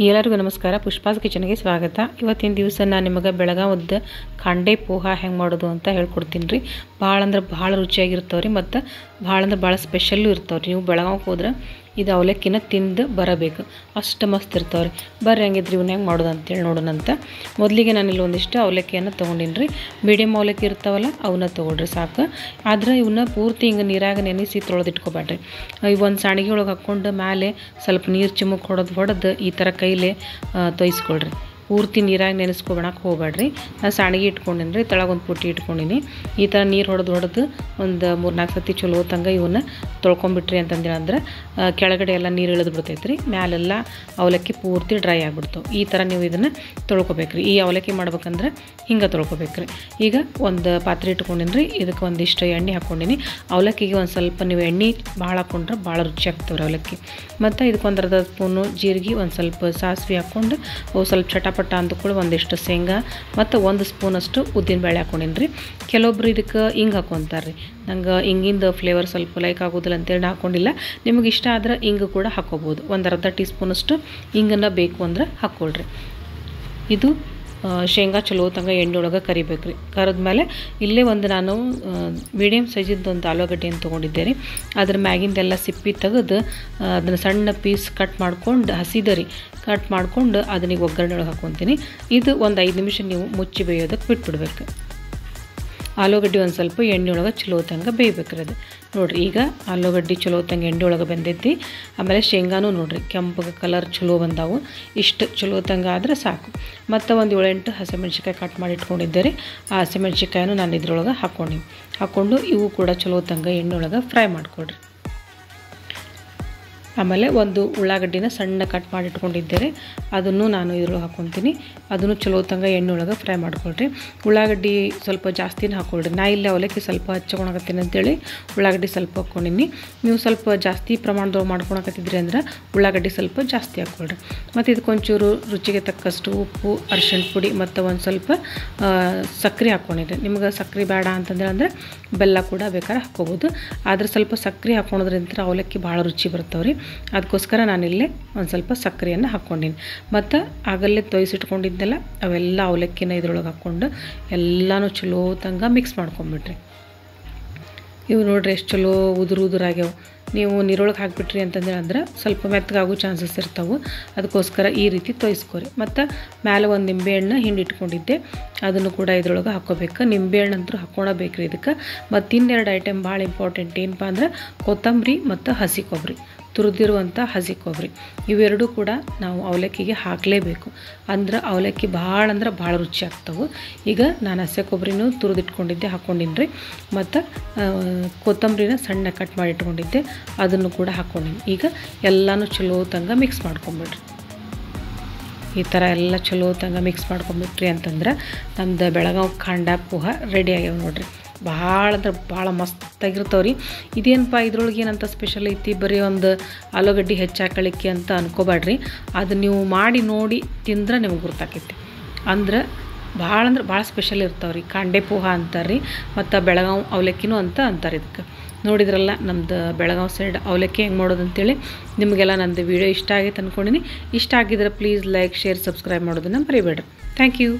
ಎಲ್ಲರಿಗೂ ನಮಸ್ಕಾರ. ಪುಷ್ಪಾಸ್ ಕಿಚನ್ಗೆ ಸ್ವಾಗತ. ಇವತ್ತಿನ ದಿವಸ ನಾನು ನಿಮಗೆ ಬೆಳಗಾವದ ಕಾಂಡೆ ಪೋಹ ಹೆಂಗೆ ಮಾಡೋದು ಅಂತ ಹೇಳ್ಕೊಡ್ತೀನಿ ರೀ. ಭಾಳ ಅಂದ್ರೆ ಭಾಳ ರುಚಿಯಾಗಿರ್ತಾವೆ ರೀ ಮತ್ತು ಭಾಳ ಅಂದ್ರೆ ಭಾಳ ಸ್ಪೆಷಲ್ಲು ಇರ್ತಾವೆ ರೀ. ನೀವು ಬೆಳಗಾವಿಗೆ ಹೋದ್ರೆ ಇದು ಅವಲಕ್ಕಿನ ತಿಂದು ಬರಬೇಕು. ಅಷ್ಟು ಮಸ್ತ್ ಇರ್ತಾವೆ ರೀ ಬರ್ರಿ ಹಂಗಿದ್ರಿ ಇವನ್ನ ಹೆಂಗೆ ಮಾಡೋದು ಅಂತೇಳಿ ನೋಡೋಣಂತ ಮೊದಲಿಗೆ ಇಲ್ಲಿ ಒಂದಿಷ್ಟು ಅವಲಕ್ಕಿಯನ್ನು ತೊಗೊಂಡಿನಿ ರೀ ಮೀಡಿಯಮ್ ಅವಲಕ್ಕಿ ಇರ್ತಾವಲ್ಲ ಅವನ್ನ ತೊಗೊಳ್ರಿ ಸಾಕು. ಆದ್ರೆ ಇವನ್ನ ಪೂರ್ತಿ ಹಿಂಗೆ ನೀರಾಗ ನೆನೆಸಿ ತೊಳೆದಿಟ್ಕೊಬೇಡ್ರಿ ಇವು ಒಂದು ಸಾಣಿಗೆ ಒಳಗೆ ಹಾಕ್ಕೊಂಡು ಮೇಲೆ ಸ್ವಲ್ಪ ನೀರು ಚಿಮುಕ್ ಹೊಡೆದು ಹೊಡೆದು ಈ ಥರ ಕೈಲೇ ತೊಯ್ಸ್ಕೊಳ್ರಿ. ಪೂರ್ತಿ ನೀರಾಗಿ ನೆನೆಸ್ಕೊಬೇಡಕ್ಕೆ ಹೋಗ್ಬೇಡ್ರಿ. ನಾನು ಸಾಣಿಗೆ ಇಟ್ಕೊಂಡಿನಿ ರೀ ಒಂದು ಪುಟ್ಟಿ ಇಟ್ಕೊಂಡಿನಿ. ಈ ಥರ ನೀರು ಹೊಡೆದು ಹೊಡೆದು ಒಂದು ಮೂರು ನಾಲ್ಕು ಸತಿ ಚಲೋ ತಂಗ ಇವನ್ನ ತೊಳ್ಕೊಂಬಿಟ್ರಿ ಅಂತಂದೇಳಿ ಅಂದ್ರೆ ಕೆಳಗಡೆ ಎಲ್ಲ ನೀರು ಇಳಿದು ಬಿಡ್ತೈತೆ ರೀ ಮ್ಯಾಲೆಲ್ಲ ಅವಲಕ್ಕಿ ಪೂರ್ತಿ ಡ್ರೈ ಆಗಿಬಿಡ್ತು ಈ ಥರ ನೀವು ಇದನ್ನು ತೊಳ್ಕೊಬೇಕ್ರಿ. ಈ ಅವಲಕ್ಕಿ ಮಾಡ್ಬೇಕಂದ್ರೆ ಹಿಂಗೆ ತೊಳ್ಕೊಬೇಕ್ರಿ. ಈಗ ಒಂದು ಪಾತ್ರೆ ಇಟ್ಕೊಂಡಿನಿ ರೀ ಇದಕ್ಕೆ ಒಂದಿಷ್ಟು ಎಣ್ಣೆ ಹಾಕ್ಕೊಂಡಿನಿ ಅವಲಕ್ಕಿಗೆ ಒಂದು ಸ್ವಲ್ಪ ನೀವು ಎಣ್ಣೆ ಭಾಳ ಹಾಕ್ಕೊಂಡ್ರೆ ಭಾಳ ರುಚಿ ಆಗ್ತವ್ರಿ ಅವಲಕ್ಕಿ. ಮತ್ತು ಇದಕ್ಕೊಂದು ಅರ್ಧ ಸ್ಪೂನು ಜೀರಿಗೆ ಒಂದು ಸ್ವಲ್ಪ ಸಾಸಿವೆ ಹಾಕ್ಕೊಂಡು ಸ್ವಲ್ಪ ಸ್ವಲ್ಪ ಚಟಪಟ ಅಂದ್ಕೊಳ್ಳಿ ಒಂದಿಷ್ಟು ಶೇಂಗಾ ಮತ್ತು ಒಂದು ಸ್ಪೂನಷ್ಟು ಉದ್ದಿನಬೇಳೆ ಹಾಕ್ಕೊಂಡಿನಿ ರೀ ಕೆಲವೊಬ್ರು ಇದಕ್ಕೆ ಹಿಂಗೆ ಹಾಕ್ಕೊಂತಾರೆ ರೀ ನಂಗೆ ಹಿಂಗಿಂದ ಫ್ಲೇವರ್ ಸ್ವಲ್ಪ ಲೈಕ್ ಆಗೋದಿಲ್ಲ ಅಂತೇಳಿ ಹಾಕೊಂಡಿಲ್ಲ. ನಿಮಗೆ ಇಷ್ಟ ಆದ್ರೆ ಹಿಂಗೆ ಕೂಡ ಹಾಕ್ಕೋಬೋದು ಒಂದು ಅರ್ಧ ಟೀ ಸ್ಪೂನಷ್ಟು ಹಿಂಗನ್ನು ಬೇಕು ಅಂದ್ರೆ ಹಾಕ್ಕೊಳ್ರಿ ಇದು ಶೇಂಗಾ ಚಲೋ ತಂಗ ಎಣ್ಣೆ ಒಳಗೆ ಕರಿಬೇಕು ರೀ ಕರೆದ್ಮೇಲೆ ಇಲ್ಲೇ ಒಂದು ನಾನು ಮೀಡಿಯಮ್ ಸೈಜಿದ್ದು ಒಂದು ಆಲೂಗಡ್ಡೆಯನ್ನು ತೊಗೊಂಡಿದ್ದೆ ರೀ ಅದ್ರ ಮ್ಯಾಗಿಂದೆಲ್ಲ ಸಿಪ್ಪಿ ತೆಗೆದು ಅದನ್ನು ಸಣ್ಣ ಪೀಸ್ ಕಟ್ ಮಾಡ್ಕೊಂಡು ಹಸಿದರಿ. ಕಟ್ ಮಾಡ್ಕೊಂಡು ಅದನ್ನ ಒಗ್ಗರಣೆ ಒಳಗೆ ಹಾಕೊತೀನಿ. ಇದು ಒಂದು ಐದು ನಿಮಿಷ ನೀವು ಮುಚ್ಚಿ ಬೇಯೋದಕ್ಕೆ ಬಿಟ್ಬಿಡ್ಬೇಕು. ಆಲೂಗಡ್ಡೆ ಒಂದು ಸ್ವಲ್ಪ ಎಣ್ಣೆ ಒಳಗೆ ಚಲೋ ತಂಗ ಬೇಯ್ಬೇಕ್ರಿ ಅದು. ನೋಡ್ರಿ, ಈಗ ಆಲೂಗಡ್ಡೆ ಚಲೋ ತಂಗ ಎಣ್ಣೆ ಒಳಗೆ ಬಂದೈತಿ. ಆಮೇಲೆ ಶೇಂಗಾನು ನೋಡ್ರಿ, ಕೆಂಪಗೆ ಕಲರ್ ಚಲೋ ಬಂದಾವು. ಇಷ್ಟು ಚಲೋ ತಂಗ ಆದ್ರೆ ಸಾಕು. ಮತ್ತು ಒಂದು ಏಳೆಂಟು ಹಸಿಮೆಣ್ಸಿಕಾಯಿ ಕಟ್ ಮಾಡಿ ಇಟ್ಕೊಂಡಿದ್ದೆ ರೀ. ಆ ಹಸಿಮೆಣ್ಸಿಕಾಯನ್ನು ನಾನು ಇದ್ರೊಳಗೆ ಹಾಕ್ಕೊಂಡಿ ಹಾಕ್ಕೊಂಡು ಇವು ಕೂಡ ಚಲೋ ತಂಗ ಎಣ್ಣೆ ಒಳಗೆ ಫ್ರೈ ಮಾಡಿಕೊಡ್ರಿ. ಆಮೇಲೆ ಒಂದು ಉಳ್ಳಾಗಡ್ಡಿನ ಸಣ್ಣ ಕಟ್ ಮಾಡಿ ಇಟ್ಕೊಂಡಿದ್ದೆ ರೀ ಅದನ್ನು ನಾನು ಇದ್ರೊಳಗೆ ಹಾಕ್ಕೊತೀನಿ ಅದನ್ನು ಚಲೋ ತಂಗ ಎಣ್ಣೆ ಒಳಗೆ ಫ್ರೈ ಮಾಡ್ಕೊಳ್ರಿ. ಉಳ್ಳಾಗಡ್ಡಿ ಸ್ವಲ್ಪ ಜಾಸ್ತಿನೇ ಹಾಕ್ಕೊಳ್ರಿ. ನಾ ಇಲ್ಲಿ ಅವಲಕ್ಕಿ ಸ್ವಲ್ಪ ಹಚ್ಕೊಳಕತ್ತೀನಿ ಅಂತೇಳಿ ಉಳ್ಳಾಗಡ್ಡಿ ಸ್ವಲ್ಪ ಹಾಕ್ಕೊಂಡಿನಿ. ನೀವು ಸ್ವಲ್ಪ ಜಾಸ್ತಿ ಪ್ರಮಾಣದೊಳಗೆ ಮಾಡ್ಕೊಳಕತ್ತಿದ್ರಿ ಅಂದ್ರೆ ಉಳ್ಳಾಗಡ್ಡಿ ಸ್ವಲ್ಪ ಜಾಸ್ತಿ ಹಾಕ್ಕೊಳ್ರಿ. ಮತ್ತು ಇದಕ್ಕೊಂಚೂರು ರುಚಿಗೆ ತಕ್ಕಷ್ಟು ಉಪ್ಪು, ಅರಿಶಿಣ ಪುಡಿ ಮತ್ತು ಒಂದು ಸ್ವಲ್ಪ ಸಕ್ಕರೆ ಹಾಕ್ಕೊಂಡಿದ್ದೆ. ನಿಮ್ಗೆ ಸಕ್ಕರೆ ಬೇಡ ಅಂತಂದ್ರೆ ಅಂದರೆ ಬೆಲ್ಲ ಕೂಡ ಬೇಕಾದ್ರೆ ಹಾಕ್ಕೋಬೋದು. ಆದ್ರೆ ಸ್ವಲ್ಪ ಸಕ್ಕರೆ ಹಾಕ್ಕೊಳೋದ್ರಿಂದ ಅವಲಕ್ಕಿ ಭಾಳ ರುಚಿ ಬರ್ತಾವೆ ರೀ ಅದಕ್ಕೋಸ್ಕರ ನಾನಿಲ್ಲಿ ಒಂದು ಸ್ವಲ್ಪ ಸಕ್ಕರೆಯನ್ನು ಹಾಕ್ಕೊಂಡಿನಿ. ಮತ್ತು ಆಗಲ್ಲೇ ತೊಯ್ಸಿಟ್ಕೊಂಡಿದ್ದೆಲ್ಲ, ಅವೆಲ್ಲ ಅವಲಕ್ಕಿನ ಇದ್ರೊಳಗೆ ಹಾಕ್ಕೊಂಡು ಎಲ್ಲನೂ ಚಲೋ ತಂಗ ಮಿಕ್ಸ್ ಮಾಡ್ಕೊಂಬಿಟ್ರಿ. ಇವು ನೋಡ್ರಿ ಎಷ್ಟು ಚಲೋ ಉದುರು ಉದುರಾಗ್ಯಾವ ನೀವು ನೀರೊಳಗೆ ಹಾಕಿಬಿಟ್ರಿ ಅಂತಂದ್ರೆ ಅಂದ್ರೆ ಸ್ವಲ್ಪ ಮೆತ್ತಗಾಗೋ ಚಾನ್ಸಸ್ ಇರ್ತಾವೆ. ಅದಕ್ಕೋಸ್ಕರ ಈ ರೀತಿ ತೊಯ್ಸ್ಕೊರಿ. ಮತ್ತು ಮೇಲೆ ಒಂದು ನಿಂಬೆಹಣ್ಣು ಹಿಂಡಿ ಇಟ್ಕೊಂಡಿದ್ದೆ. ಅದನ್ನು ಕೂಡ ಇದ್ರೊಳಗೆ ಹಾಕ್ಕೋಬೇಕು ನಿಂಬೆಹಣ್ಣು ಅಂತೂ ಹಾಕ್ಕೊಳಬೇಕ್ರಿ ಇದಕ್ಕೆ. ಮತ್ತು ಇನ್ನೆರಡು ಐಟಮ್ ಭಾಳ ಇಂಪಾರ್ಟೆಂಟ್ ಏನಪ್ಪ ಅಂದ್ರೆ ಕೊತ್ತಂಬರಿ ಮತ್ತು ಹಸಿ ಕೊಬ್ಬರಿ. ತುರಿದಿರುವಂಥ ಹಸಿ ಕೊಬ್ಬರಿ. ಇವೆರಡೂ ಕೂಡ ನಾವು ಅವಲಕ್ಕಿಗೆ ಹಾಕಲೇಬೇಕು. ಅಂದ್ರೆ ಅವಲಕ್ಕಿ ಭಾಳ ಅಂದ್ರೆ ಭಾಳ ರುಚಿ ಆಗ್ತವೆ. ಈಗ ನಾನು ಹಸಿ ಕೊಬ್ಬರಿನೂ ತುರಿದಿಟ್ಕೊಂಡಿದ್ದೆ ಹಾಕ್ಕೊಂಡಿನಿ ಮತ್ತು ಕೊತ್ತಂಬರಿನ ಸಣ್ಣ ಕಟ್ ಮಾಡಿ ಇಟ್ಕೊಂಡಿದ್ದೆ, ಅದನ್ನು ಕೂಡ ಹಾಕ್ಕೊಂಡಿನಿ ಈಗ ಎಲ್ಲನೂ ಚಲೋ ತಂಗ ಮಿಕ್ಸ್ ಮಾಡ್ಕೊಂಬಿಡ್ರಿ. ಈ ಥರ ಎಲ್ಲ ಚಲೋ ತಂಗ ಮಿಕ್ಸ್ ಮಾಡ್ಕೊಂಬಿಟ್ರಿ ಅಂತಂದ್ರೆ ನಮ್ದು ಬೆಳಗಾವಿ ಖಾಂಡ ಪೋಹ ರೆಡಿ ಆಗ್ಯಾವ ನೋಡ್ರಿ. ಭಾಳ ಅಂದ್ರೆ ಭಾಳ ಮಸ್ತಾಗಿರ್ತಾವೆ ರೀ ಇದೇನಪ್ಪ ಇದ್ರೊಳಗೆ ಏನಂತ ಸ್ಪೆಷಲ್ ಐತಿ, ಬರೀ ಒಂದು ಆಲೂಗಡ್ಡೆ ಹೆಚ್ಚಾಕಳಿಕ್ಕೆ ಅಂತ ಅನ್ಕೋಬೇಡ್ರಿ ಅದು ನೀವು ಮಾಡಿ ನೋಡಿ ತಿಂದ್ರೆ ನಿಮ್ಗೆ ಗೊತ್ತಾಕೈತಿ ಅಂದ್ರೆ ಭಾಳ ಅಂದ್ರೆ ಭಾಳ ಸ್ಪೆಷಲ್ ಇರ್ತಾವೆ ರೀ ಕಾಂಡೆ ಪೋಹ ಅಂತಾರೆ ರೀ ಮತ್ತು ಬೆಳಗಾವಿ ಅವಲಕ್ಕಿನೂ ಅಂತ ಅಂತಾರೆ ಇದಕ್ಕೆ. ನೋಡಿದ್ರಲ್ಲ ನಮ್ದು ಬೆಳಗಾವಿ ಸೈಡ್ ಅವಲಕ್ಕಿ ಹೆಂಗೆ ಮಾಡೋದು ಅಂತೇಳಿ, ನಿಮಗೆಲ್ಲ ನಂದು ವಿಡಿಯೋ ಇಷ್ಟ ಆಗೈತೆ ಅಂದ್ಕೊಂಡಿನಿ ಇಷ್ಟ ಆಗಿದ್ರೆ ಪ್ಲೀಸ್ ಲೈಕ್ ಶೇರ್ ಸಬ್ಸ್ಕ್ರೈಬ್ ಮಾಡೋದನ್ನು ಮರಿಬೇಡ್ರಿ. Thank you